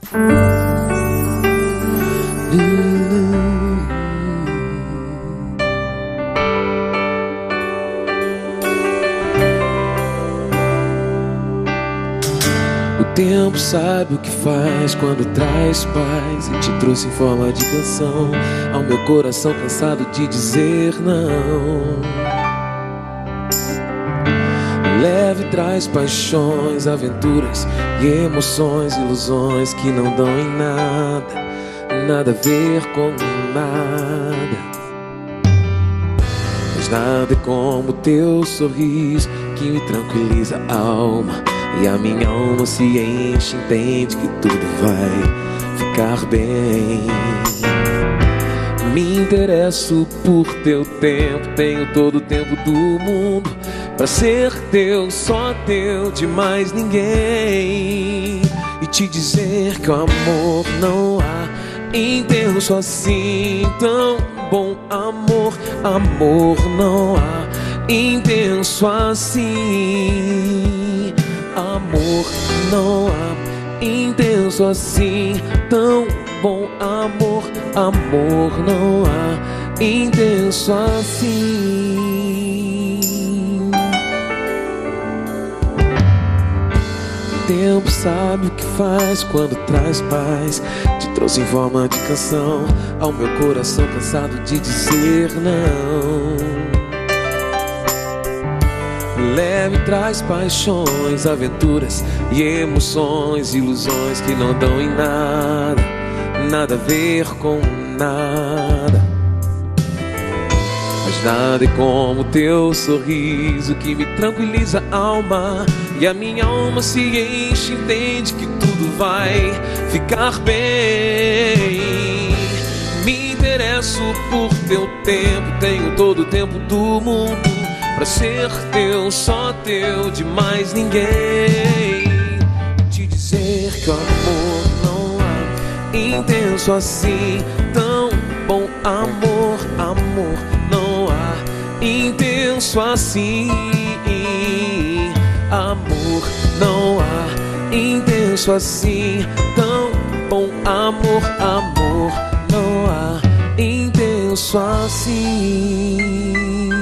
O tempo sabe o que faz quando traz paz e te trouxe em forma de canção ao meu coração cansado de dizer não. Leve traz paixões, aventuras e emoções, ilusões que não dão em nada, nada a ver com nada. Mas nada é como teu sorriso que me tranquiliza a alma. E a minha alma se enche, entende que tudo vai ficar bem. Interesso por teu tempo, tenho todo o tempo do mundo Pra ser teu, só teu, de mais ninguém. E te dizer que o amor não há intenso assim Tão bom amor, amor não há intenso assim Amor não há intenso assim Tão bom amor, amor não há intenso assim. Tempo sabe o que faz quando traz paz. Te trouxe em forma de canção Ao meu coração cansado de dizer não. Leve traz paixões, aventuras e emoções, ilusões que não dão em nada, nada a ver com nada. Mas nada é como teu sorriso que me tranquiliza a alma e a minha alma se enche, entende que tudo vai ficar bem. Me interesso por teu tempo, tenho todo o tempo do mundo Pra ser teu, só teu, de mais ninguém Te dizer que há intenso assim. Tão bom amor, amor não há intenso assim. Amor não há intenso assim. Tão bom amor, amor não há intenso assim